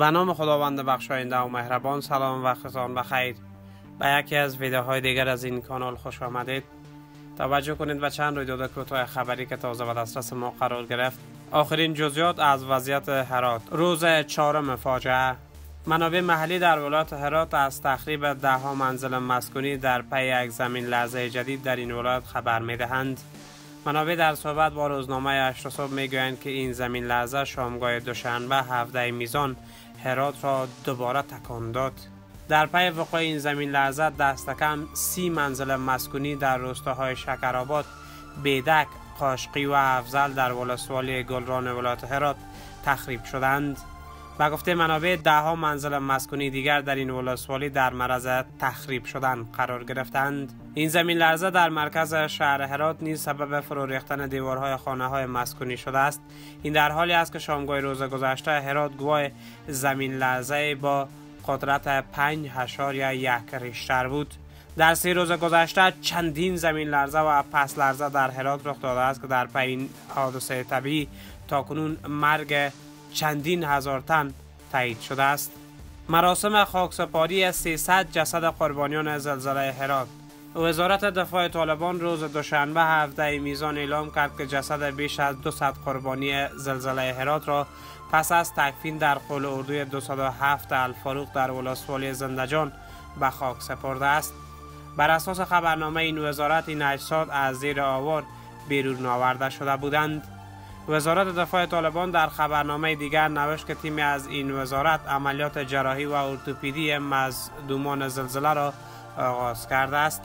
به نام خداوند بخشاینده و مهربان سلام و خزان بخیر به یکی از ویدیوهای دیگر از این کانال خوش آمدید. توجه کنید به چند رویداد کوتاه خبری که تازه به دسترس ما قرار گرفت. آخرین جزئیات از وضعیت هرات. روز چهارم فاجعه. منابع محلی در ولایت هرات از تخریب ده ها منزل مسکونی در پی یک زمین لرزه جدید در این ولایت خبر می دهند. منابع در صحبت با روزنامه اشت صبح می گویند که این زمین لرزه شامگاه دوشنبه هفته میزان هرات را دوباره تکان داد. در پی وقوع این زمین لرزه دست کم سی منزل مسکونی در روستاهای شکرآباد، بیدک، قاشقی و افزل در ولسوالی گلران ولایت هرات تخریب شدند. به گفته منابع ده ها منزل مسکونی دیگر در این ولسوالی در معرض تخریب شدن قرار گرفتند. این زمین لرزه در مرکز شهر هرات نیز سبب فرو ریختن دیوارهای خانه های مسکونی شده است. این در حالی است که شامگاه روز گذشته هرات گواه زمین لرزه با قدرت 5 یا یک ریشتر بود. در سه روز گذشته چندین زمین لرزه و پس لرزه در هرات رخ داده است که در پی این حادثه طبیعی تاکنون مرگ چندین هزار تن تایید شده است. مراسم خاکسپاری 300 جسد قربانیان زلزله هرات. وزارت دفاع طالبان روز دوشنبه هفته میزان اعلام کرد که جسد بیش از 200 قربانی زلزله هرات را پس از تکفین در قول اردوی 207 الفاروق در ولسوالی زندجان به خاک سپرده است. بر اساس خبرنامه این وزارت این اجساد از زیر آوار بیرون آورده شده بودند. وزارت دفاع طالبان در خبرنامه دیگر نوشت که تیمی از این وزارت عملیات جراحی و ارتوپیدی مزدومان زلزله را آغاز کرده است.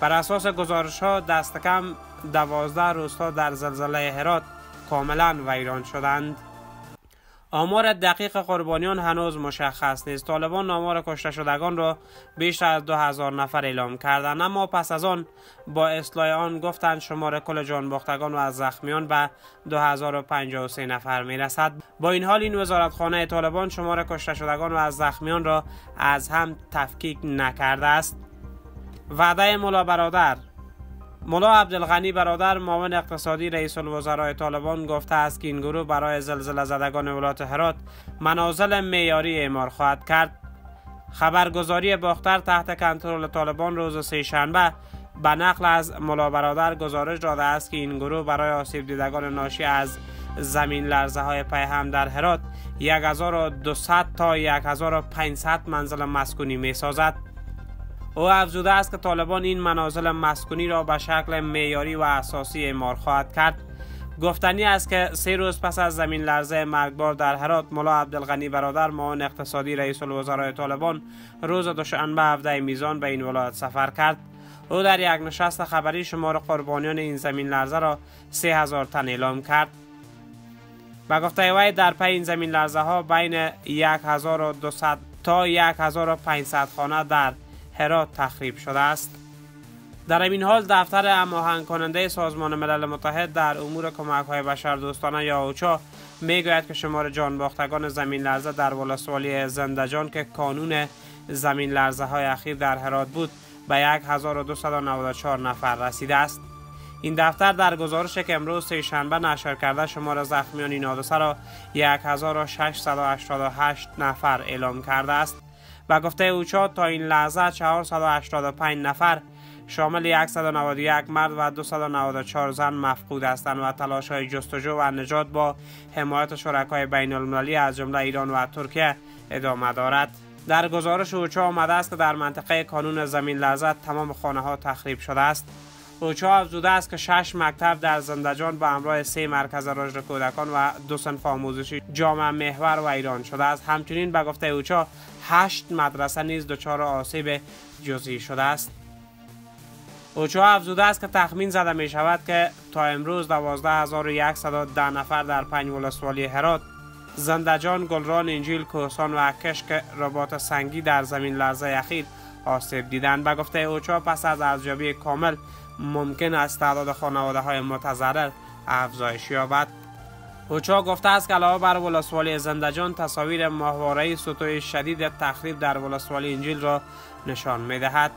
بر اساس گزارش ها دست کم دوازده روستا در زلزله هرات کاملا ویران شدند. آمار دقیق قربانیان هنوز مشخص نیست. طالبان آمار کشته شدگان را بیشتر از دو هزار نفر اعلام کردند. اما پس از آن با اصلاح آن گفتند شمار کل جان باختگان و از زخمیان به 2053 نفر می رسد با این حال این وزارتخانه طالبان شمار کشته شدگان و از زخمیان را از هم تفکیک نکرده است. وعده ملا برادر ملا عبدالغنی برادر معاون اقتصادی رئیس الوزرای طالبان گفته است که این گروه برای زلزله زدگان ولایت هرات منازل معیاری اعمار خواهد کرد. خبرگزاری باختر تحت کنترل طالبان روز سه شنبه به نقل از ملا برادر گزارش داده است که این گروه برای آسیب دیدگان ناشی از زمین لرزه های پیهم در هرات 1200 تا 1500 منزل مسکونی می سازد او افزوده است که طالبان این منازل مسکونی را به شکل معیاری و اساسی اعمار خواهد کرد. گفتنی است که سه روز پس از زمین لرزه مرگبار در هرات ملا عبدالغنی برادر معاون اقتصادی رئیس الوزرای طالبان روز دوشنبه هفته میزان به این ولایت سفر کرد. او در یک نشست خبری شمار قربانیان این زمین لرزه را سه هزار تن اعلام کرد. به گفته وی در پی این زمین لرزه ها بین 1200 تا 1500 خانه در هرات تخریب شده است. در این حال دفتر هماهنگ کننده سازمان ملل متحد در امور کمک های بشر دوستانه یا اوچا می‌گوید که شمار جان باختگان زمین لرزه در ولسوالی زندجان که کانون زمین لرزه های اخیر در هرات بود به 1294 نفر رسیده است. این دفتر در گزارش که امروز سه شنبه نشر کرده شمار زخمیان این حادثه را 1688 نفر اعلام کرده است. و گفته اوچا تا این لحظه 485 نفر شامل 191 مرد و 294 زن مفقود هستند و تلاش های جستجو و نجات با حمایت شرکای بین المللی از جمله ایران و ترکیه ادامه دارد. در گزارش اوچا آمده است که در منطقه کانون زمین لرزه تمام خانه ها تخریب شده است. اوچا افزوده است که شش مکتب در زندجان به همراه سه مرکز رشد کودکان و دو صنف آموزشی جامعه محور و ایران شده است. همچنین به گفته اوچا هشت مدرسه نیز دچار آسیب جزئی شده است. اوچا افزوده است که تخمین زده می شود که تا امروز 12110 نفر در پنج ولسوالی هرات زندجان، گلران، انجیل، کوهستان و کشک رباط سنگی در زمین لرزه اخیر آسیب دیدند به گفته اوچا پس از ارزیابی کامل ممکن است تعداد خانواده های متضرر افزایش یابد اوچا گفته است که علاوه بر ولسوالی زندجان تصاویر ماهواره سطوح شدید تخریب در ولسوالی انجیل را نشان می دهد.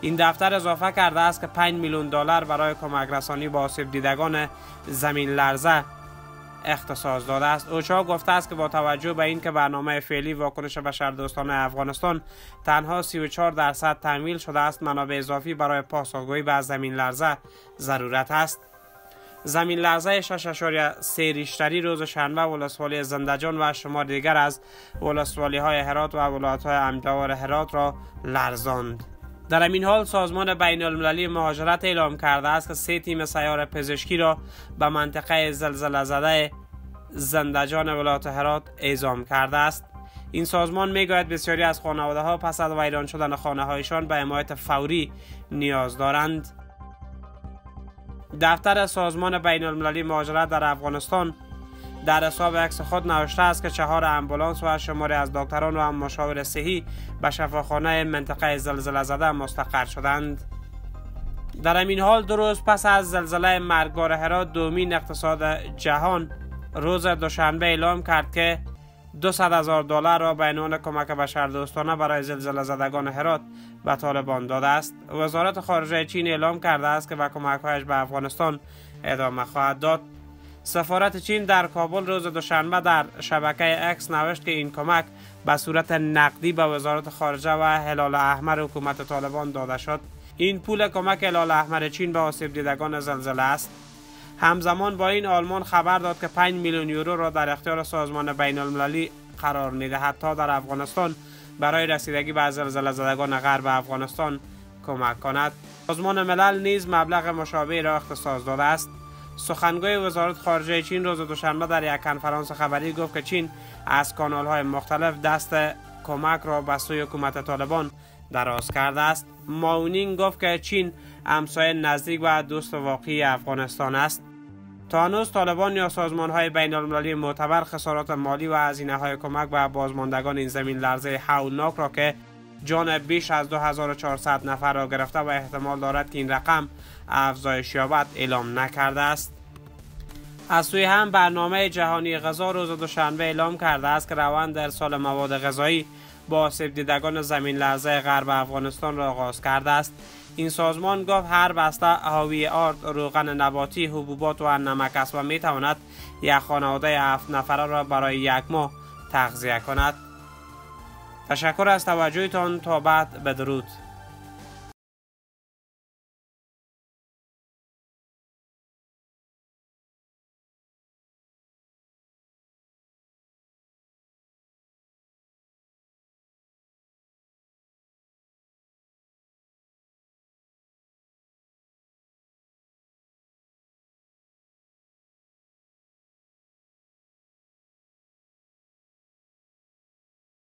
این دفتر اضافه کرده است که 5 میلیون دلار برای کمک رسانی با آسیب دیدگان زمین لرزه اختصاص داده است. اوچا گفته است که با توجه به اینکه برنامه فعلی واکنش بشردوستانه افغانستان تنها 34 درصد تحمیل شده است منابع اضافی برای پاسخگویی به زمین لرزه ضرورت است. زمین لرزه 6.3 ریشتری روز شنبه ولسوالی زندجان و شمار دیگر از ولسوالی های هرات و ولایت های امجوار هرات را لرزاند. در این حال سازمان بین المللی مهاجرت اعلام کرده است که سه تیم سیار پزشکی را به منطقه زلزله زده زندجان ولایت هرات اعزام کرده است. این سازمان می‌گوید بسیاری از خانواده ها پس از ویران شدن خانه هایشان به حمایت فوری نیاز دارند. دفتر سازمان بین المللی مهاجرت در افغانستان در حساب عکس خود نوشته است که چهار امبولانس و شماری از دکتران و مشاور صحی به شفاخانه منطقه زلزله زده مستقر شدند. در این حال دو روز پس از زلزله مرگبار هرات دومین اقتصاد جهان روز دوشنبه اعلام کرد که 200 هزار دلار را به عنوان کمک بشردوستانه برای زلزله زدگان هرات به طالبان داده است. وزارت خارجه چین اعلام کرده است که به کمکهایش به افغانستان ادامه خواهد داد. سفارت چین در کابل روز دوشنبه در شبکه اکس نوشت که این کمک به صورت نقدی به وزارت خارجه و هلال احمر حکومت طالبان داده شد. این پول کمک هلال احمر چین به آسیب دیدگان زلزله است. همزمان با این آلمان خبر داد که 5 میلیون یورو را در اختیار سازمان بین المللی قرار می‌دهد تا در افغانستان برای رسیدگی به زلزله زدگان غرب افغانستان کمک کند. سازمان ملل نیز مبلغ مشابهی را اختصاص داده است. سخنگوی وزارت خارجه چین روز دوشنبه در یک کنفرانس خبری گفت که چین از کانال های مختلف دست کمک را به سوی حکومت طالبان دراز کرده است. ماونینگ گفت که چین همسایه نزدیک و دوست واقعی افغانستان است. تا هنوز طالبان یا سازمان های بین المللی معتبر خسارات مالی و هزینه های کمک به بازماندگان این زمین لرزه حولناک را که جان بیش از 2400 نفر را گرفته و احتمال دارد که این رقم افزایش یابد اعلام نکرده است. از سوی هم برنامه جهانی غذا روز دوشنبه اعلام کرده است که روند ارسال مواد غذایی با آسیب دیدگان زمین لرزه غرب افغانستان را آغاز کرده است. این سازمان گفت هر بسته حاوی آرد روغن نباتی حبوبات و نمک است و می تواند یک خانواده هفت نفره را برای یک ماه تغذیه کند. تشکر از توجهتان تا بعد بدرود.